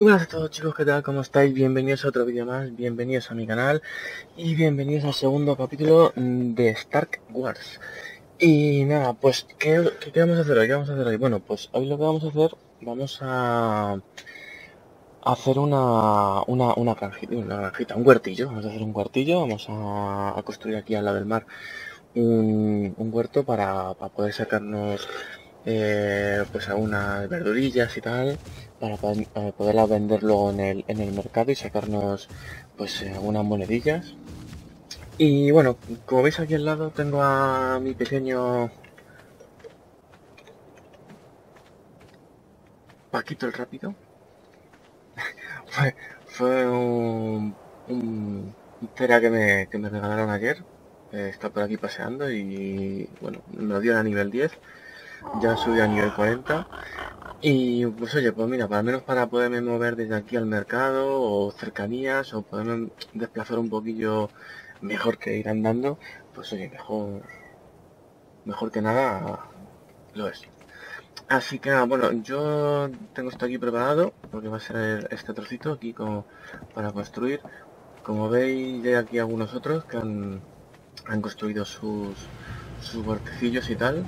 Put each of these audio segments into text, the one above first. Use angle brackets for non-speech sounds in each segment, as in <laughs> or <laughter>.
Buenas a todos chicos, ¿qué tal? ¿Cómo estáis? Bienvenidos a otro vídeo más, bienvenidos a mi canal y bienvenidos al segundo capítulo de Stark Wars. Y nada, pues, ¿qué, vamos a hacer hoy? ¿Qué vamos a hacer hoy? Bueno, pues hoy lo que vamos a hacer, vamos a hacer una, una, una, granjita, un huertillo. Vamos a hacer un huertillo, vamos a, construir aquí al lado del mar un, huerto para, para poder sacarnos eh, pues algunas verdurillas y tal para poderlas vender luego en el, en el mercado y sacarnos pues eh, algunas monedillas. Y bueno como veis aquí al lado tengo a mi pequeño Paquito el rápido. <laughs> Fue, fue un, un, cera que me, que me regalaron ayer. Eh, está por aquí paseando y bueno me lo dio a nivel 10 ya subí a nivel 40 y pues oye, pues mira, para menos para poderme mover desde aquí al mercado o cercanías o poderme desplazar un poquillo mejor que ir andando, pues oye, mejor mejor que nada lo es. Así que bueno, yo tengo esto aquí preparado, porque va a ser este trocito aquí como para construir. Como veis, hay aquí algunos otros que han, han construido sus, sus huertecillos y tal.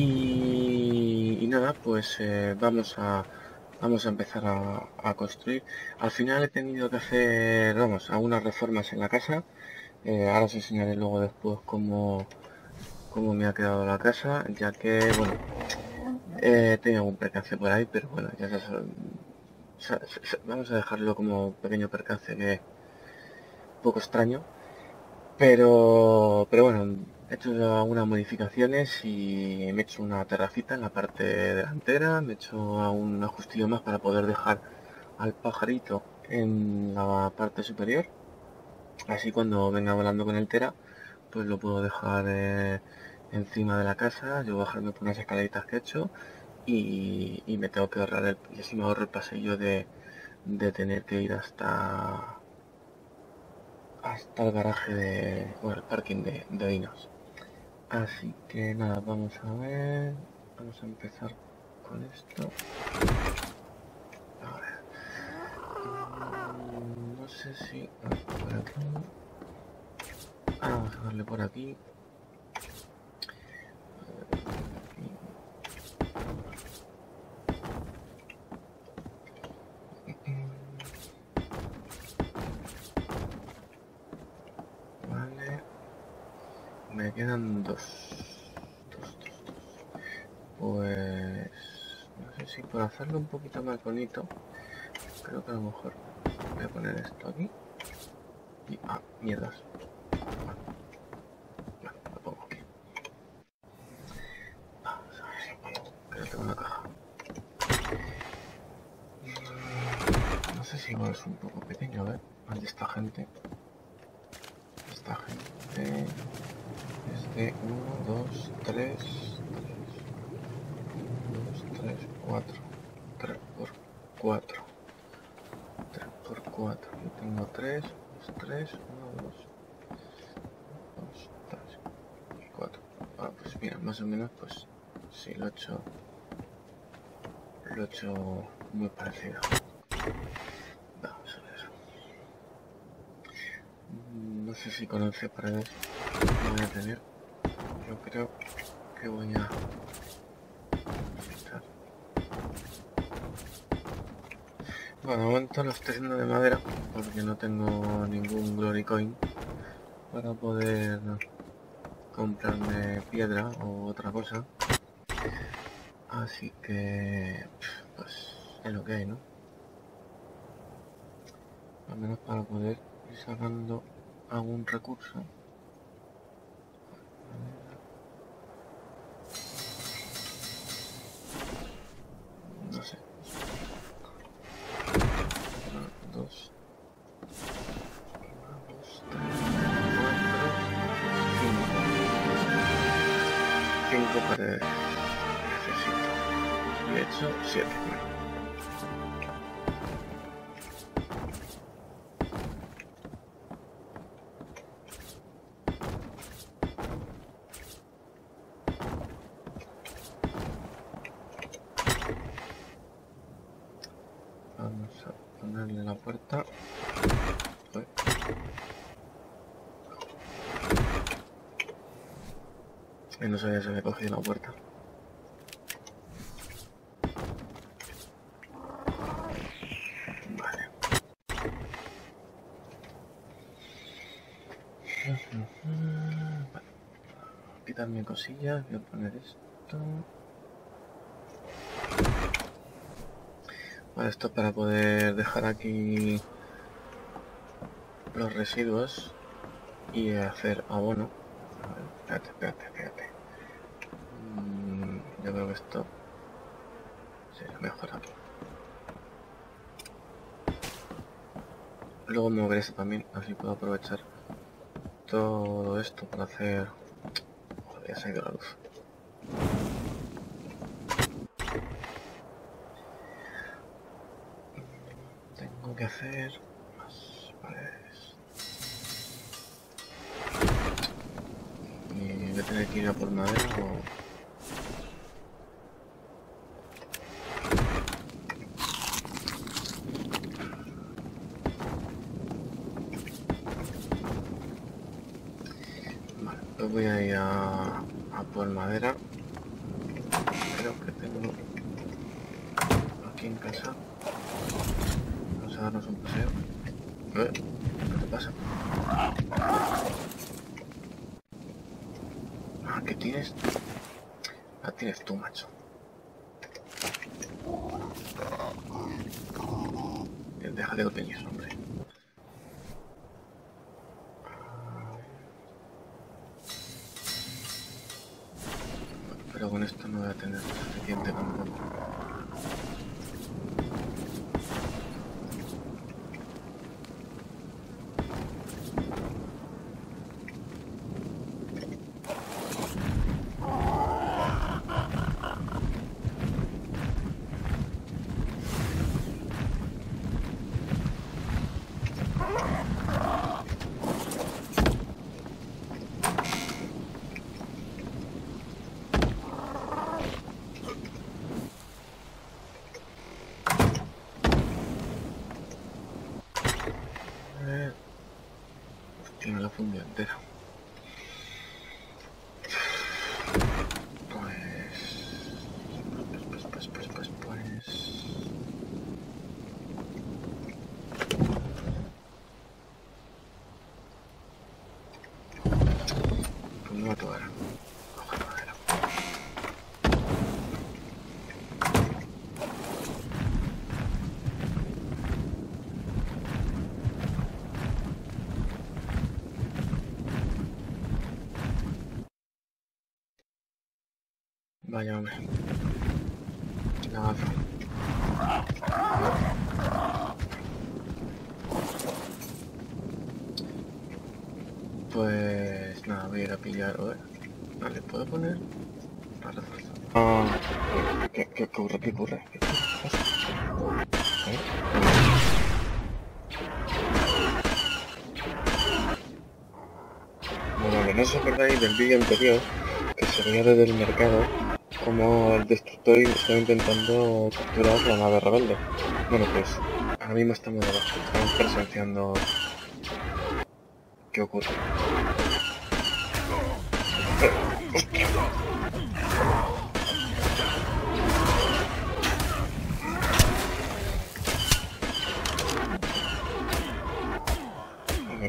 Y, nada, pues eh, vamos a vamos a empezar a, construir. Al final he tenido que hacer, vamos, algunas reformas en la casa. Eh, ahora os enseñaré luego después cómo, cómo me ha quedado la casa, ya que, bueno, eh, tengo algún percance por ahí, pero bueno, ya vamos a dejarlo como pequeño percance que poco extraño. Pero, pero bueno, He hecho algunas modificaciones y me he hecho una terracita en la parte delantera, me he hecho un ajustillo más para poder dejar al pajarito en la parte superior. Así cuando venga volando con el tera, pues lo puedo dejar eh, encima de la casa, yo bajarme por unas escaleritas que he hecho y, me tengo que ahorrar el, y así me ahorro el pasillo de, tener que ir hasta hasta el garaje de, bueno, el parking de, de dinos. Así que nada, vamos a ver. Vamos a empezar con esto. A ver. Mm, no sé si... Por. Ah, vamos a darle por aquí. Hacerlo un poquito más bonito, creo que a lo mejor voy a poner esto aquí. Y... Ah, mierdas. Lo pongo aquí. Vamos a ver si que tengo una caja. No sé si igual es un poco pequeño, a ver. ¿Dónde esta gente? Esta gente... Este, 1, 2, 3, 3, 2, 3, 4, 3 por 4, 3 por 4, yo tengo 3, 2, 3, 1, 2, 2, 3 y 4. Ah, pues mira, más o menos, pues sí, lo he hecho, lo he hecho muy parecido. Vamos a ver. No sé si conoce paredes voy a tener yo creo que voy a bueno, de momento lo estoy haciendo de madera porque no tengo ningún glory coin para poder comprarme piedra o otra cosa así que pues es lo que hay, ¿no? al menos para poder ir sacando algún recurso No sabía si había cogido la puerta. Vale. Vale. Quitar mi cosilla, voy a poner esto. Vale, esto para poder dejar aquí los residuos y hacer abono. Espérate, espérate, espérate. Creo que esto será mejor aquí. Luego moveré esto también, así puedo aprovechar todo esto para hacer... Joder, ya se ha ido la luz. Tengo que hacer más paredes. Y voy a tener que ir a por madera o... Vale, pues voy a ir a, a por madera. Creo que tengo aquí en casa. Vamos a darnos un paseo. Eh, ¿Qué te pasa? Ah, ¿qué tienes? La tienes tú, macho. Eh, Déjale que tenías, hombre. Pero con esto no voy a tener suficiente tampoco. Eh, Hostia, no la fundí entera. Pues... Pues, pues, pues, pues, pues... De madera. Vaya hombre. La gafa. Pues voy a ir a pillar. ver. Vale, ¿puedo poner? Ah, ¿qué, qué ocurre? ¿Qué ocurre? ¿Qué pasa? ¿Eh? Bueno, que no os acordáis del vídeo anterior que se veía desde el mercado como el destructor estaba intentando capturar la nave rebelde. Bueno, pues ahora mismo estamos, estamos presenciando qué ocurre.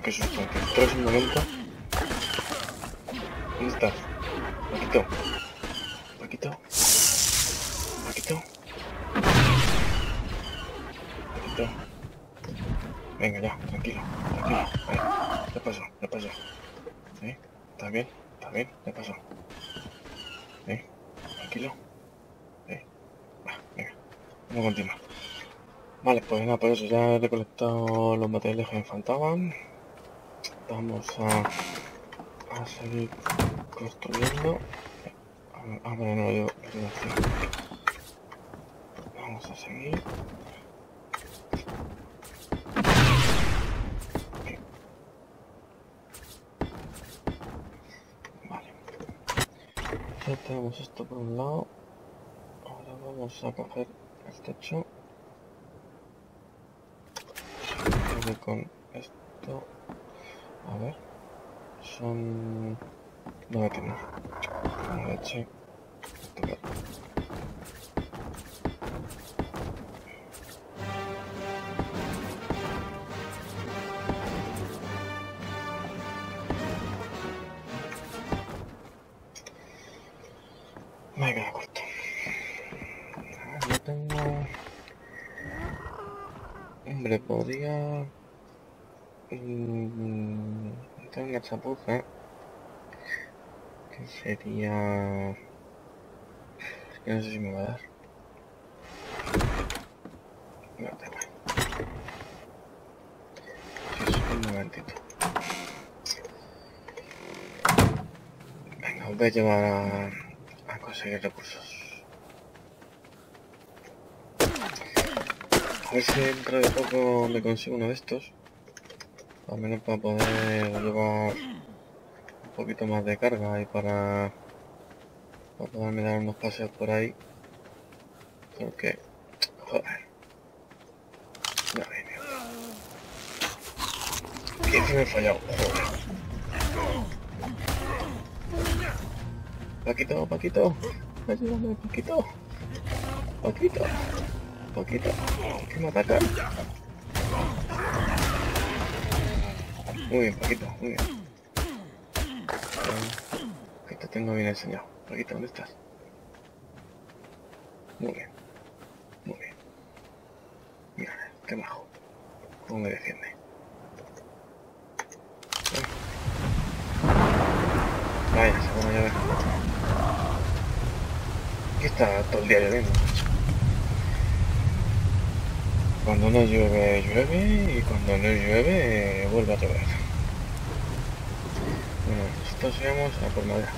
Qué susto. Espera un momento. ¿Dónde estás? Paquito. Paquito. Paquito. Paquito. Venga ya, tranquilo, tranquilo. ¿Qué pasó? ¿Qué pasó? ¿Eh? ¿Está bien? ¿Está bien? ¿Qué pasó? ¿Eh? Tranquilo. Va, venga. Vamos a continuar. Vale, pues nada, por eso ya he recolectado los materiales que me faltaban. Vamos a, a seguir construyendo. Ah, bueno, no, yo. Vamos a seguir. Vale. Ya tenemos esto por un lado. Ahora vamos a coger el techo. con esto. A ver. Son... No a tener. Me. Yo tengo... Hombre, podría... Mm, tengo una chapuza. Que sería... Que no sé si me va a dar. No. Sí, sí, un momentito. Venga, os voy a llevar a, a conseguir recursos. A ver si dentro de poco me consigo uno de estos. Al menos para poder llevar un poquito más de carga y para, para poderme dar unos paseos por ahí. Porque, joder. No, ay, mierda. ¿Qué se me he fallado? Joder. Paquito, Paquito. Ayúdame, Paquito. Paquito. Paquito. Que me ataca. Muy bien, Paquito, muy bien. Que te tengo bien enseñado. Paquito, ¿dónde estás? Muy bien. Muy bien. Mira, qué majo. Cómo me defiende. Vaya, se van a llover. Aquí está todo el día lloviendo. Cuando no llueve, llueve y cuando no llueve, vuelve a llover. Bueno, nosotros íbamos a por madera.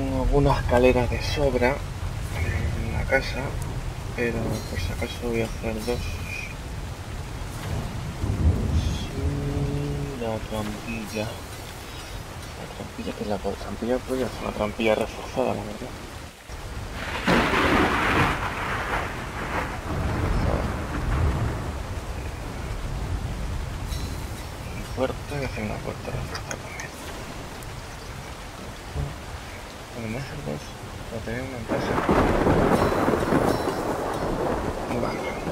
Tengo algunas escaleras de sobra en la casa, pero por si acaso voy a hacer dos. La trampilla. La trampilla que es la trampilla podría ser una trampilla reforzada, la verdad. Puerta y hacer una puerta reforzada menos para tener una. Vale.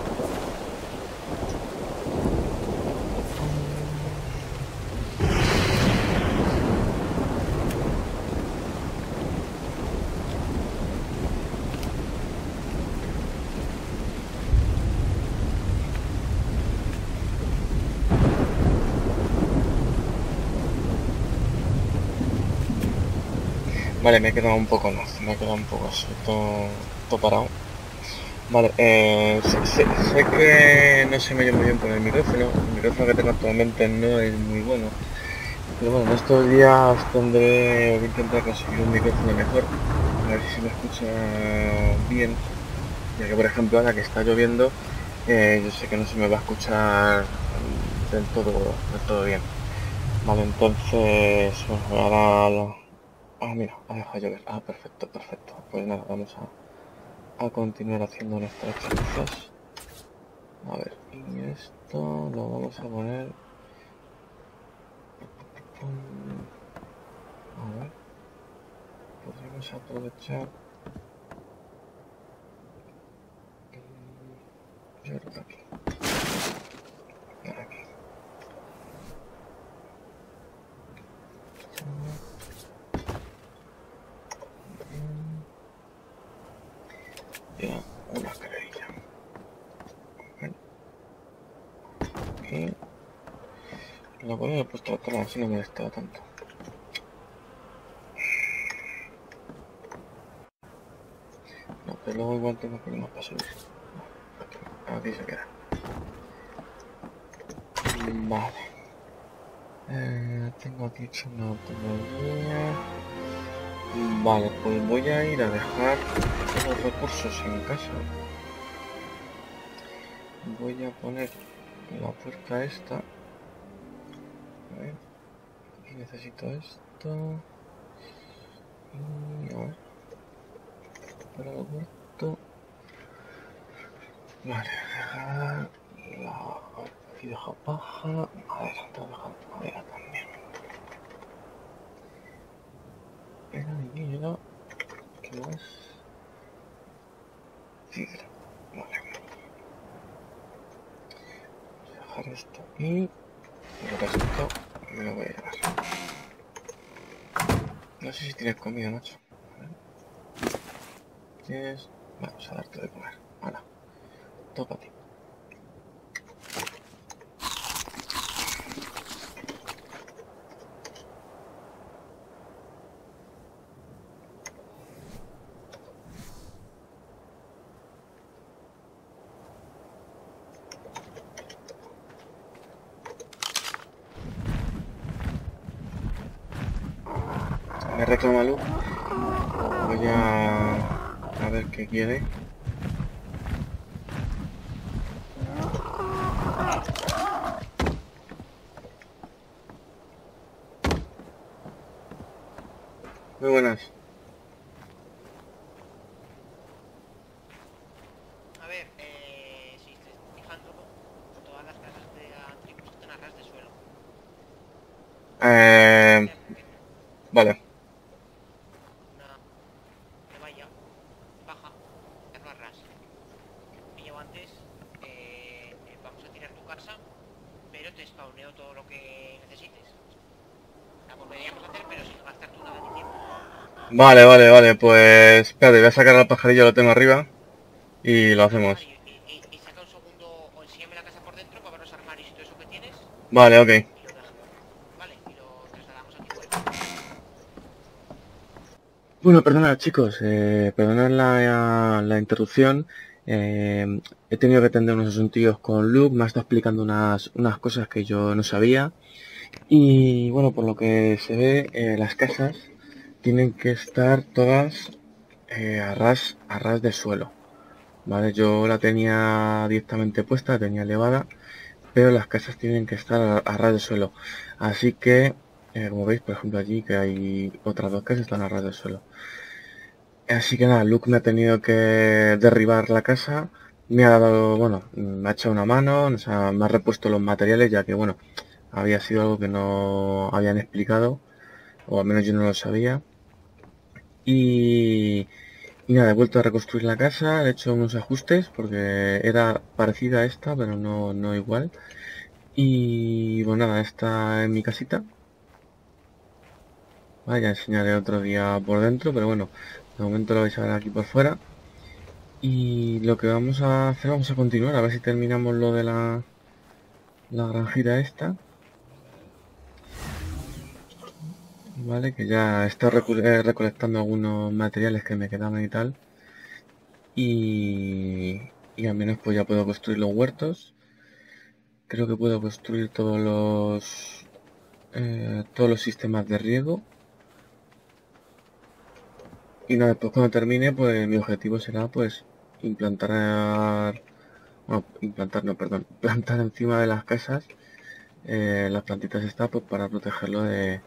Vale, me he quedado un poco no, me he quedado un poco así, todo, todo parado. Vale, eh, sé, que no se me oye muy bien con el micrófono, el micrófono que tengo actualmente no es muy bueno. Pero bueno, en estos días tendré, voy a intentar conseguir un micrófono mejor, a ver si se me escucha bien. Ya que por ejemplo ahora que está lloviendo, eh, yo sé que no se me va a escuchar del todo, del todo bien. Vale, entonces, ahora... Ah, mira, ha dejado llover. Ah, perfecto, perfecto. Pues nada, vamos a, a continuar haciendo nuestras cosas. A ver, y esto lo vamos a poner... A ver. Podríamos aprovechar... Yo creo que aquí. Aquí. Ya, una escalerilla. Aquí. La podría haber puesto atrás, así no me molestaba tanto. No, pero luego igual tengo problemas para subir. Aquí se queda. Vale. Eh, tengo aquí hecho una autonomía. Vale, pues voy a ir a dejar los recursos en casa. Voy a poner la puerta esta. A ver. Necesito esto. Y a ver. Para puerto. Vale, dejar la... Aquí dejo paja. A ver, tengo que dejar madera Era dinero. ¿Qué más? Sidra. Vale. Voy a dejar esto. Y lo resto me lo voy a llevar. No sé si tienes comida, macho. Tienes... Vamos a darte de comer. Ahora. Todo para ti. Me reclama Lu. Voy a... a ver qué quiere. Muy buenas. A ver, eh, si te estás fijando, todas las casas de Antricus están a ras de suelo. Eh, vale. Una de valla baja, hacerlo a ras. Y yo antes, eh, eh, vamos a tirar tu casa, pero te spawneo todo lo que necesites. La volveríamos a hacer, pero sin gastar tú nada ni tiempo. Vale, vale, vale. Pues... Espérate, voy a sacar al pajarillo, lo tengo arriba. Y lo hacemos. Y, y- y- y saca un segundo, o enséñame la casa por dentro para ver los armarios y todo eso que tienes, Vale, ok. y lo dejamos. Vale, y lo trasladamos aquí fuera. Bueno, perdonad chicos, eh, perdonad la, la interrupción. Eh, he tenido que atender unos asuntillos con Luke, me ha estado explicando unas, unas cosas que yo no sabía. Y bueno, por lo que se ve, eh, las casas tienen que estar todas eh, a, ras, a ras de suelo. Vale, yo la tenía directamente puesta, la tenía elevada, pero las casas tienen que estar a, ras de suelo. Así que eh, como veis, por ejemplo, allí que hay otras dos casas están a ras del suelo. Así que nada, Luke me ha tenido que derribar la casa, me ha dado, bueno, me ha echado una mano, o sea, me ha repuesto los materiales, ya que, bueno, había sido algo que no habían explicado, o al menos yo no lo sabía. Y, nada, he vuelto a reconstruir la casa, he hecho unos ajustes, porque era parecida a esta, pero no, no igual. Y bueno, nada, esta es mi casita. Vale, ya enseñaré otro día por dentro, pero bueno, de momento lo vais a ver aquí por fuera. Y lo que vamos a hacer, vamos a continuar, a ver si terminamos lo de la, la granjita esta. ¿Vale? Que ya está eh, recolectando algunos materiales que me quedaban y tal. Y, y al menos pues ya puedo construir los huertos. Creo que puedo construir todos los eh, todos los sistemas de riego. Y nada, después cuando termine, pues mi objetivo será pues implantar, bueno, implantar no, perdón, <laughs> plantar encima de las casas eh, las plantitas estas pues para protegerlo de,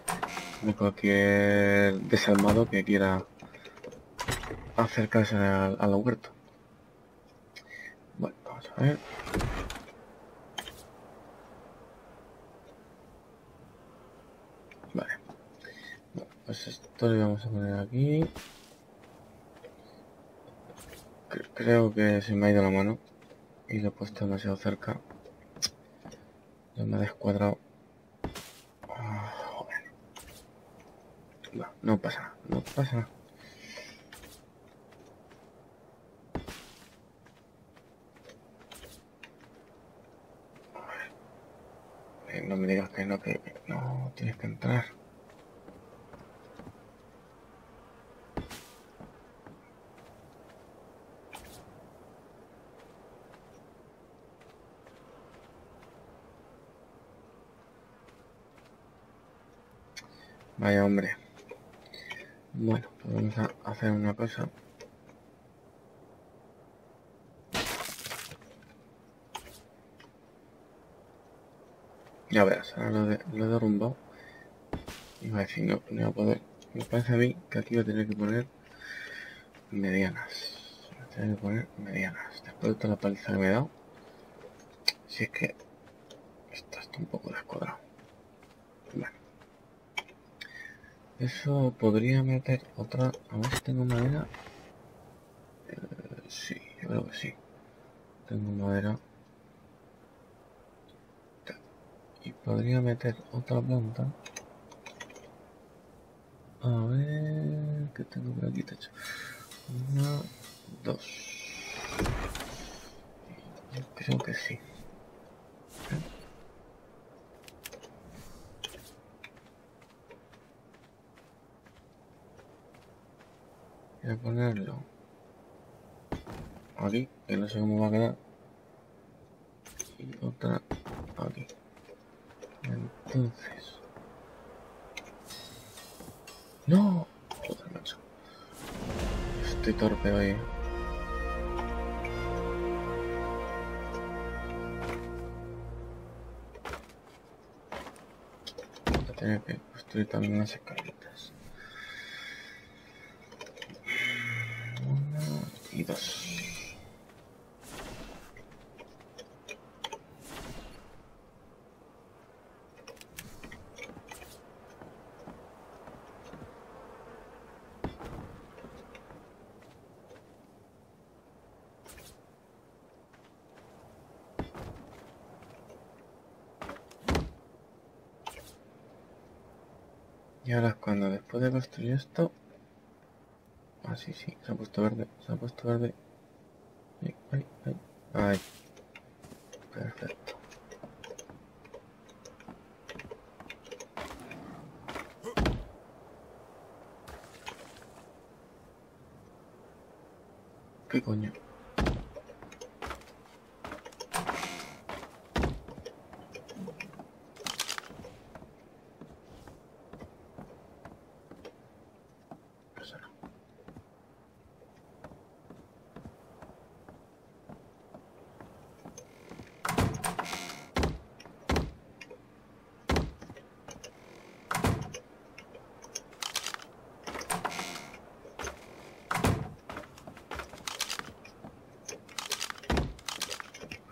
cualquier desalmado que quiera acercarse al, al huerto. Bueno, vamos a ver. Vale. pues esto lo vamos a poner aquí. Creo que se me ha ido la mano y lo he puesto demasiado cerca. Ya me ha descuadrado. Ah, no, no pasa no pasa no me digas que no, que no tienes que entrar. Hombre. Bueno, pues vamos a hacer una cosa. Ya verás, ahora lo, de, lo. Y va a decir, no, no voy a poder. Me parece a mí que aquí voy a tener que poner medianas. Voy a tener que poner medianas. Después de toda la paliza que me he dado. Si es que esto está un poco descuadrado. Bueno. Eso podría meter otra... A ver si tengo madera. Eh, sí, yo creo que sí. Tengo madera. y podría meter otra planta a ver que tengo por aquí techo una dos yo creo que sí voy a ponerlo aquí que no sé cómo va a quedar y otra aquí entonces... ¡No! Joder, macho. Estoy torpe hoy. Voy a tener que construir también unas escaleras. Una y ahora cuando después de construir esto... Ah, sí, sí, se ha puesto verde, se ha puesto verde. Ay, ay, ay. Ay. Perfecto. ¿Qué coño?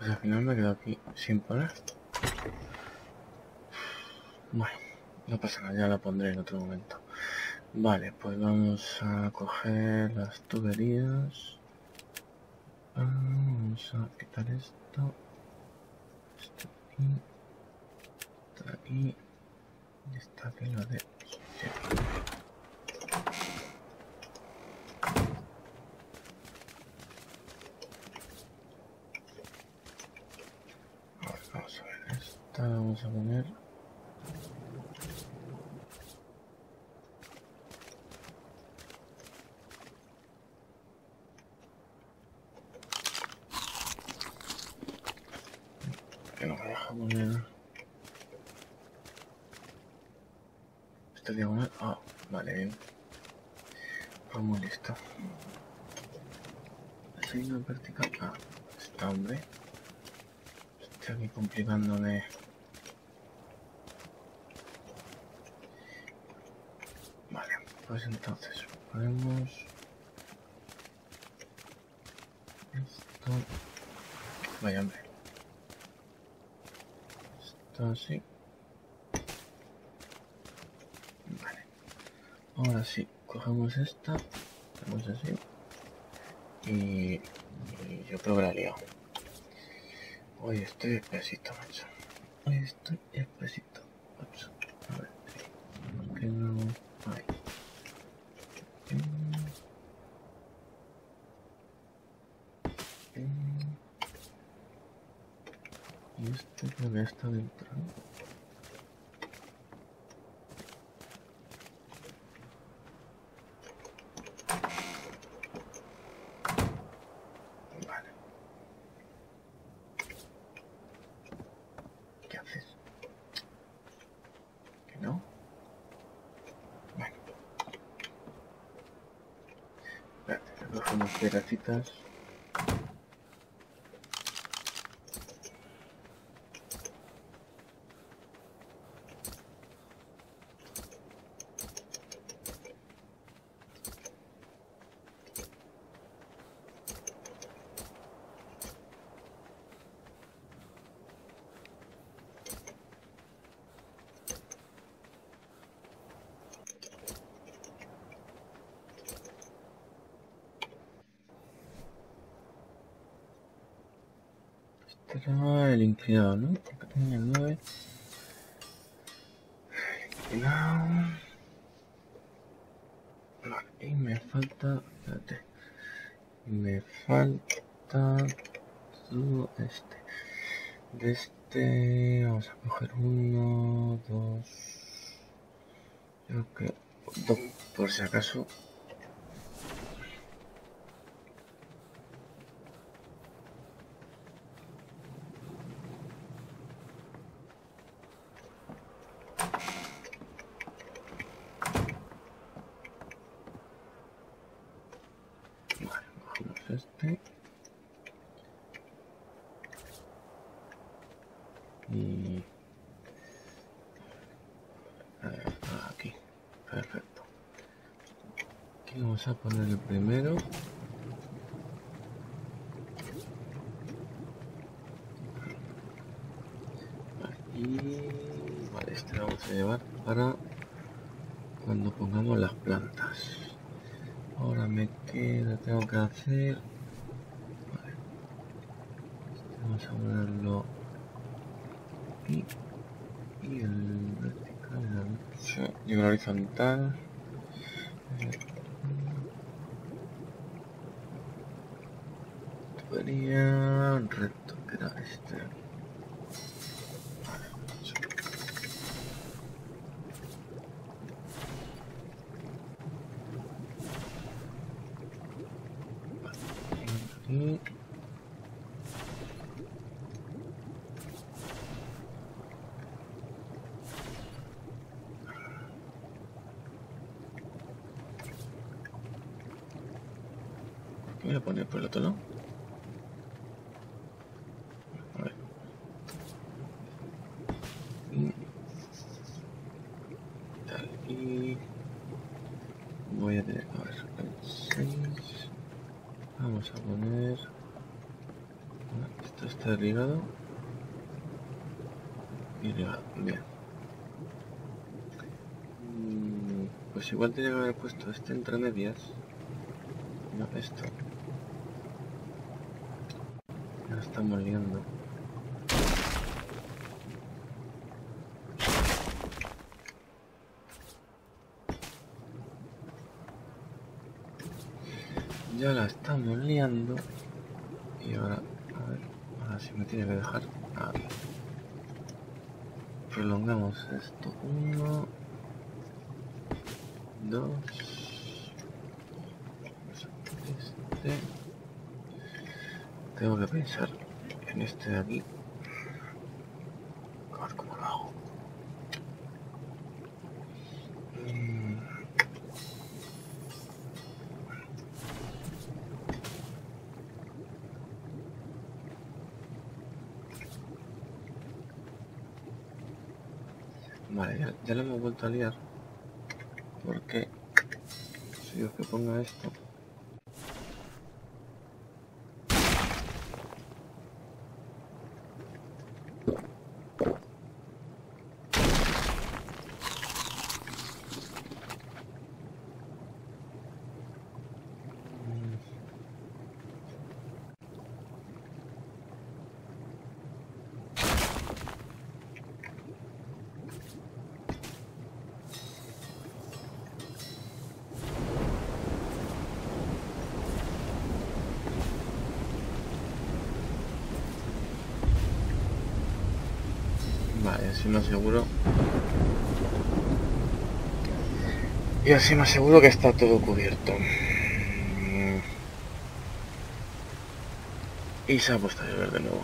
al final me quedo aquí sin poner. Bueno, no pasa nada, ya la pondré en otro momento. Vale, pues vamos a coger las tuberías. Vamos a quitar esto. Esto aquí. Esto aquí. Y está aquí lo de a poner esta diagonal. Ah, vale, bien. Pues muy listo. No vertical. Ah, está hombre. Estoy aquí complicándome. Vale, pues entonces ponemos esto. Vaya hombre. Esto así. Vale. Ahora sí, cogemos esta, hacemos así. Y, y yo creo que la he liado. Hoy estoy espesito, macho. Hoy estoy espesito, macho. A ver, ¿por qué no? Ahí. Mm. Mm. Y este creo que está dentro. ¿no? Vale. ¿Qué haces? ¿Que no? Bueno. Espérate, que cojo unas pedacitas. Este era el inclinado, ¿no? Acá tenía el 9. Inclinado. Vale, y me falta. Espérate. Me falta. todo este. De este. Vamos a coger uno, dos. Creo que. Dos, por si acaso. Vale, cogemos este. Y... eh, aquí. Perfecto. Aquí vamos a poner el primero. Y... Este lo vamos a llevar para cuando pongamos las plantas. Ahora me queda, tengo que hacer. Vale. Este vamos a ponerlo aquí. Y el vertical, el y el horizontal. Debería recto, era este. Vale. Aquí. ¿Qué voy a poner por el otro lado? A ver. Y... Tal, y... Voy a tener... A ver, el 6... Vamos a poner... Ah, Esto está ligado. Y ligado, bien. Mm, Pues igual tenía que haber puesto este entre medias. No, esto. Ya estamos liando. Ya la estamos liando. Y ahora, a ver, ahora sí me tiene que dejar. Ahí. Prolongamos esto. Uno. 2 este. tengo que pensar en este de aquí a ver cómo lo hago Vale, ya, ya lo hemos vuelto a liar. Okay. Así me aseguro. Y así me aseguro que está todo cubierto. Y se ha puesto a llover de nuevo.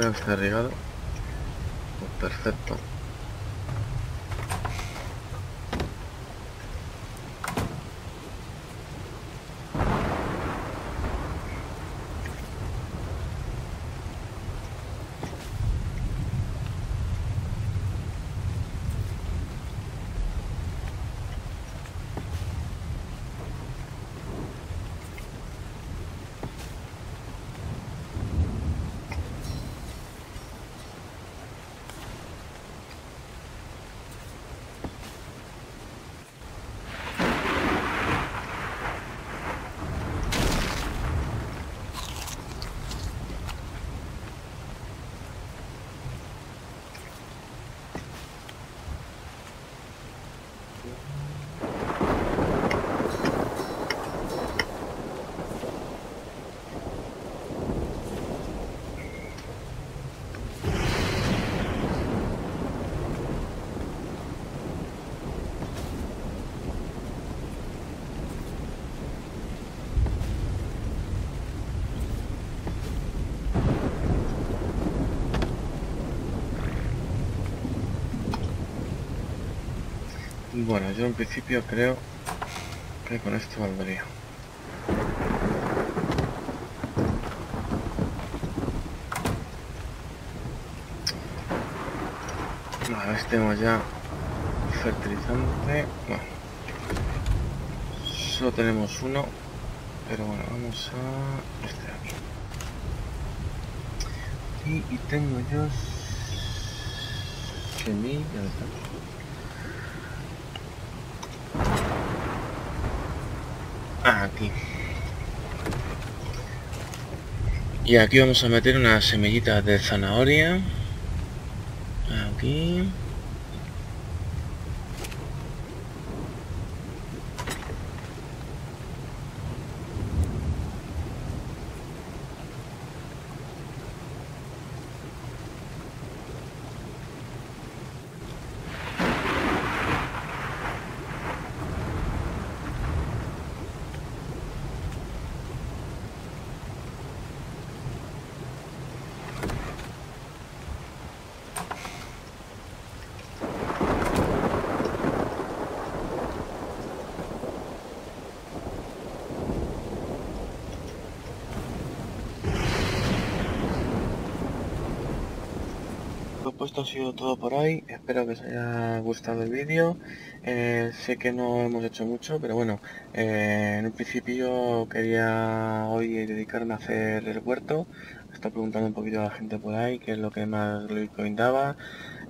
Ah, regado. Pues perfecto. Bueno, yo en principio creo que con esto valdría. A ver tenemos ya fertilizante. Bueno, solo tenemos uno, pero bueno, vamos a este de aquí. Y, y tengo yo semillas. ¿dónde está? Ah, Y aquí vamos a meter unas semillitas de zanahoria. Aquí. Pues esto ha sido todo por hoy, espero que os haya gustado el vídeo, Eh, sé que no hemos hecho mucho, pero bueno, eh, en un principio quería hoy dedicarme a hacer el huerto, está preguntando un poquito a la gente por ahí qué es lo que más Bitcoin daba,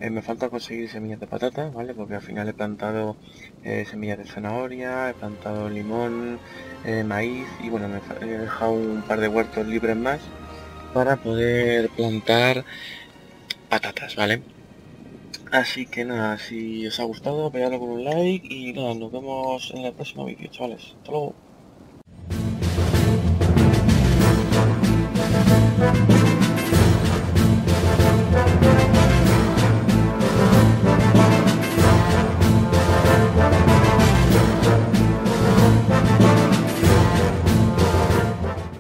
Eh, me falta conseguir semillas de patata, ¿vale? Porque al final he plantado semillas de zanahoria, he plantado limón, maíz y bueno, me he dejado un par de huertos libres más para poder plantar patatas, ¿vale? Así que nada, si os ha gustado, apoyadlo con un like y nada, nos vemos en el próximo vídeo, chavales. Hasta luego.